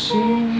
心。